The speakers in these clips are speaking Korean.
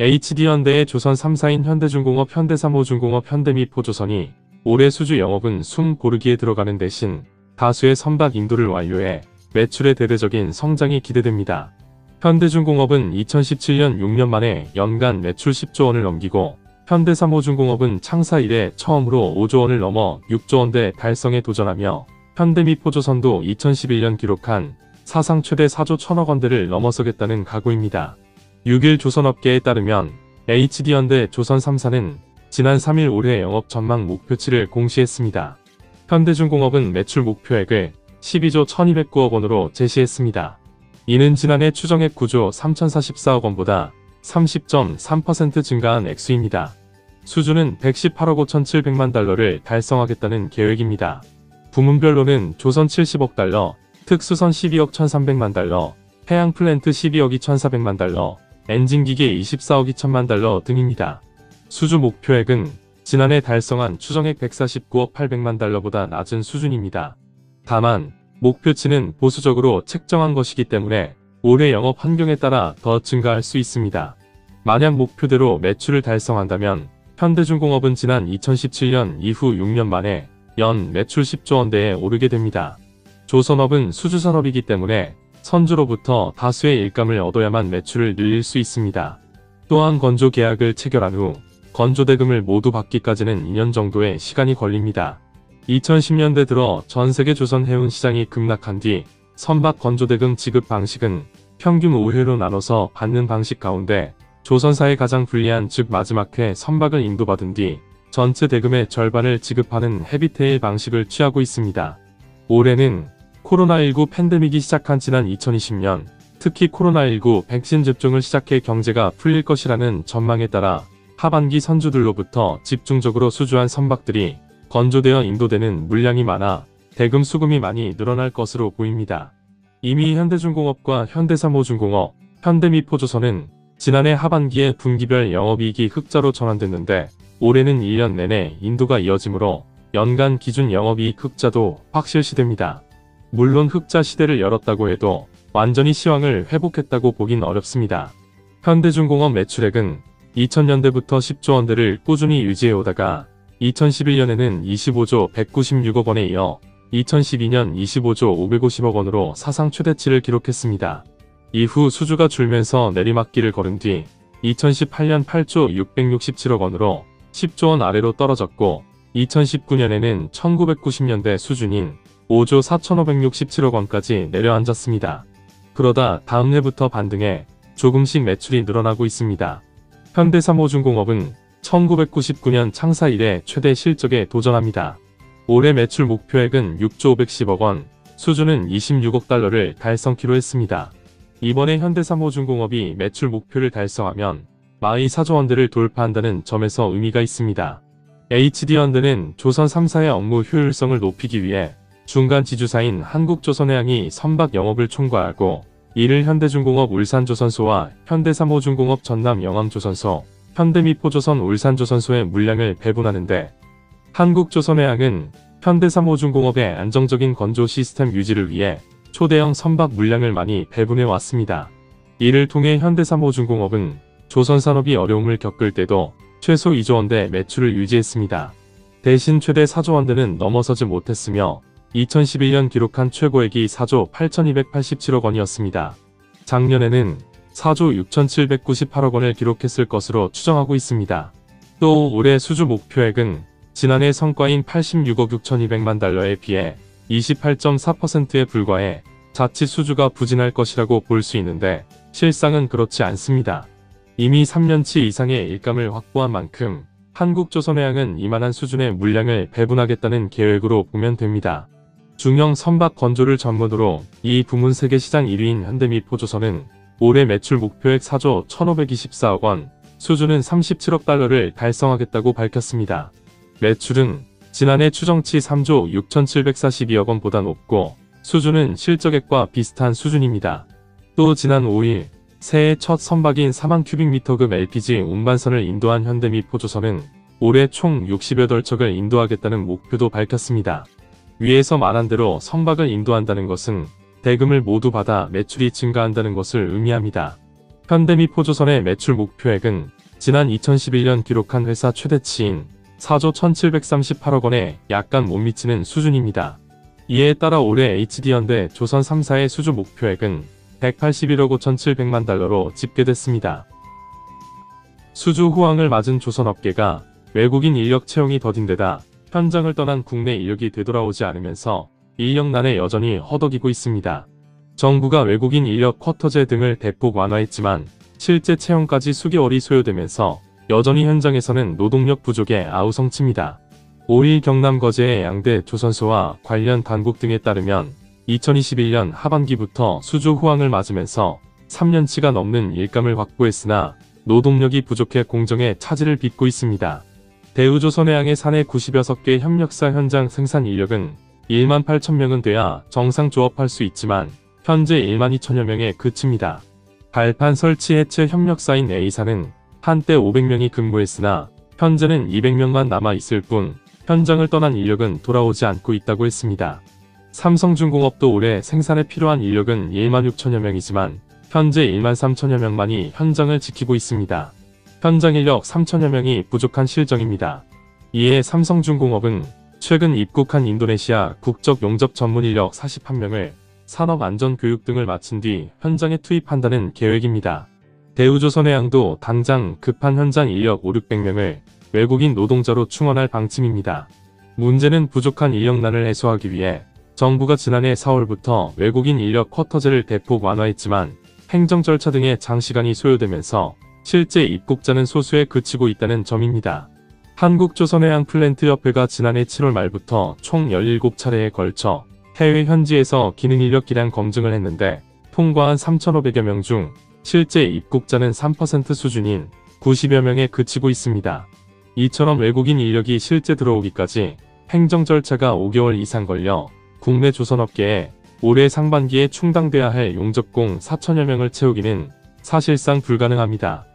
HD현대의 조선 3사인 현대중공업, 현대삼호중공업, 현대미포조선이 올해 수주 영업은 숨 고르기에 들어가는 대신 다수의 선박 인도를 완료해 매출의 대대적인 성장이 기대됩니다. 현대중공업은 2017년 6년 만에 연간 매출 10조 원을 넘기고 현대삼호중공업은 창사 이래 처음으로 5조 원을 넘어 6조 원대 달성에 도전하며 현대미포조선도 2011년 기록한 사상 최대 4조 1천억 원대를 넘어서겠다는 각오입니다. 6일 조선업계에 따르면 HD현대 조선 3사는 지난 3일 올해 영업 전망 목표치를 공시했습니다. 현대중공업은 매출 목표액을 12조 1209억 원으로 제시했습니다. 이는 지난해 추정액 9조 3044억 원보다 30.3% 증가한 액수입니다. 수주는 118억 5,700만 달러를 달성하겠다는 계획입니다. 부문별로는 조선 70억 달러, 특수선 12억 1,300만 달러, 해양 플랜트 12억 2,400만 달러, 엔진기계 24억 2천만 달러 등입니다. 수주 목표액은 지난해 달성한 추정액 149억 800만 달러보다 낮은 수준입니다. 다만 목표치는 보수적으로 책정한 것이기 때문에 올해 영업 환경에 따라 더 증가할 수 있습니다. 만약 목표대로 매출을 달성한다면 현대중공업은 지난 2017년 이후 6년 만에 연 매출 10조 원대에 오르게 됩니다. 조선업은 수주산업이기 때문에 선주로부터 다수의 일감을 얻어야만 매출을 늘릴 수 있습니다. 또한 건조 계약을 체결한 후 건조 대금을 모두 받기까지는 2년 정도의 시간이 걸립니다. 2010년대 들어 전 세계 조선 해운 시장이 급락한 뒤 선박 건조 대금 지급 방식은 평균 5회로 나눠서 받는 방식 가운데 조선사의 가장 불리한 즉 마지막 회 선박을 인도받은 뒤 전체 대금의 절반을 지급하는 헤비테일 방식을 취하고 있습니다. 올해는 코로나19 팬데믹이 시작한 지난 2020년 특히 코로나19 백신 접종을 시작해 경제가 풀릴 것이라는 전망에 따라 하반기 선주들로부터 집중적으로 수주한 선박들이 건조되어 인도되는 물량이 많아 대금 수금이 많이 늘어날 것으로 보입니다. 이미 현대중공업과 현대삼호중공업, 현대미포조선은 지난해 하반기에 분기별 영업이익이 흑자로 전환됐는데 올해는 1년 내내 인도가 이어지므로 연간 기준 영업이익 흑자도 확실시됩니다. 물론 흑자 시대를 열었다고 해도 완전히 시황을 회복했다고 보긴 어렵습니다. 현대중공업 매출액은 2000년대부터 10조 원대를 꾸준히 유지해오다가 2011년에는 25조 196억 원에 이어 2012년 25조 550억 원으로 사상 최대치를 기록했습니다. 이후 수주가 줄면서 내리막길을 걸은 뒤 2018년 8조 667억 원으로 10조 원 아래로 떨어졌고 2019년에는 1990년대 수준인 5조 4,567억 원까지 내려앉았습니다. 그러다 다음 해부터 반등해 조금씩 매출이 늘어나고 있습니다. 현대삼호중공업은 1999년 창사 이래 최대 실적에 도전합니다. 올해 매출 목표액은 6조 510억 원, 수주는 26억 달러를 달성키로 했습니다. 이번에 현대삼호중공업이 매출 목표를 달성하면 마의 4조 원대를 돌파한다는 점에서 의미가 있습니다. HD현대는 조선 3사의 업무 효율성을 높이기 위해 중간 지주사인 한국조선해양이 선박 영업을 총괄하고 이를 현대중공업 울산조선소와 현대삼호중공업 전남 영암조선소, 현대미포조선 울산조선소의 물량을 배분하는데 한국조선해양은 현대삼호중공업의 안정적인 건조 시스템 유지를 위해 초대형 선박 물량을 많이 배분해 왔습니다. 이를 통해 현대삼호중공업은 조선산업이 어려움을 겪을 때도 최소 2조 원대 매출을 유지했습니다. 대신 최대 4조 원대는 넘어서지 못했으며 2011년 기록한 최고액이 4조 8287억 원이었습니다. 작년에는 4조 6798억 원을 기록했을 것으로 추정하고 있습니다. 또 올해 수주 목표액은 지난해 성과인 86억 6200만 달러에 비해 28.4%에 불과해 자칫 수주가 부진할 것이라고 볼 수 있는데 실상은 그렇지 않습니다. 이미 3년치 이상의 일감을 확보한 만큼 한국조선해양은 이만한 수준의 물량을 배분하겠다는 계획으로 보면 됩니다. 중형 선박 건조를 전문으로 이 부문 세계 시장 1위인 현대미포조선은 올해 매출 목표액 4조 1524억 원, 수주는 37억 달러를 달성하겠다고 밝혔습니다. 매출은 지난해 추정치 3조 6742억 원보다 높고 수주는 실적액과 비슷한 수준입니다. 또 지난 5일 새해 첫 선박인 4만 큐빅미터급 LPG 운반선을 인도한 현대미포조선은 올해 총 60여덟 척을 인도하겠다는 목표도 밝혔습니다. 위에서 말한 대로 선박을 인도한다는 것은 대금을 모두 받아 매출이 증가한다는 것을 의미합니다. 현대미 포조선의 매출 목표액은 지난 2011년 기록한 회사 최대치인 4조 1738억 원에 약간 못 미치는 수준입니다. 이에 따라 올해 HD현대 조선 3사의 수주 목표액은 181억 5,700만 달러로 집계됐습니다. 수주 호황을 맞은 조선업계가 외국인 인력 채용이 더딘 데다 현장을 떠난 국내 인력이 되돌아오지 않으면서 인력난에 여전히 허덕이고 있습니다. 정부가 외국인 인력 쿼터제 등을 대폭 완화했지만 실제 채용까지 수개월이 소요되면서 여전히 현장에서는 노동력 부족에 아우성칩니다. 5일 경남 거제의 양대 조선소와 관련 당국 등에 따르면 2021년 하반기부터 수주 호황을 맞으면서 3년치가 넘는 일감을 확보했으나 노동력이 부족해 공정에 차질을 빚고 있습니다. 대우조선해양의 사내 96개 협력사 현장 생산 인력은 1만 8천 명은 돼야 정상 조업할 수 있지만 현재 1만 2천여 명에 그칩니다. 발판 설치 해체 협력사인 A사는 한때 500명이 근무했으나 현재는 200명만 남아 있을 뿐 현장을 떠난 인력은 돌아오지 않고 있다고 했습니다. 삼성중공업도 올해 생산에 필요한 인력은 1만 6천여 명이지만 현재 1만 3천여 명만이 현장을 지키고 있습니다. 현장 인력 3천여 명이 부족한 실정입니다. 이에 삼성중공업은 최근 입국한 인도네시아 국적 용접 전문 인력 41명을 산업안전교육 등을 마친 뒤 현장에 투입한다는 계획입니다. 대우조선해양도 당장 급한 현장 인력 5, 600명을 외국인 노동자로 충원할 방침입니다. 문제는 부족한 인력난을 해소하기 위해 정부가 지난해 4월부터 외국인 인력 쿼터제를 대폭 완화했지만 행정 절차 등의 장시간이 소요되면서 실제 입국자는 소수에 그치고 있다는 점입니다. 한국조선해양 플랜트협회가 지난해 7월 말부터 총 17차례에 걸쳐 해외 현지에서 기능 인력 기량 검증을 했는데 통과한 3,500여 명 중 실제 입국자는 3% 수준인 90여 명에 그치고 있습니다. 이처럼 외국인 인력이 실제 들어오기까지 행정 절차가 5개월 이상 걸려 국내 조선업계에 올해 상반기에 충당돼야 할 용접공 4천여 명을 채우기는 사실상 불가능합니다.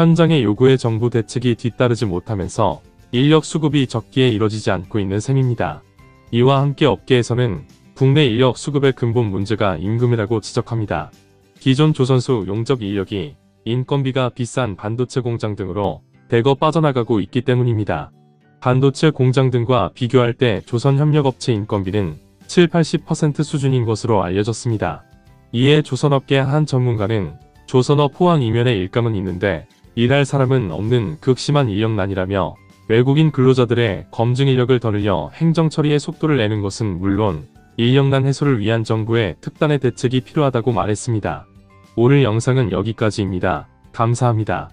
현장의 요구에 정부 대책이 뒤따르지 못하면서 인력 수급이 적기에 이뤄지지 않고 있는 셈입니다. 이와 함께 업계에서는 국내 인력 수급의 근본 문제가 임금이라고 지적합니다. 기존 조선소 용접 인력이 인건비가 비싼 반도체 공장 등으로 대거 빠져나가고 있기 때문입니다. 반도체 공장 등과 비교할 때 조선협력업체 인건비는 7, 80% 수준인 것으로 알려졌습니다. 이에 조선업계 한 전문가는 조선업 호황 이면에 일감은 있는데 일할 사람은 없는 극심한 인력난이라며 외국인 근로자들의 검증 인력을 더 늘려 행정 처리의 속도를 내는 것은 물론 인력난 해소를 위한 정부의 특단의 대책이 필요하다고 말했습니다. 오늘 영상은 여기까지입니다. 감사합니다.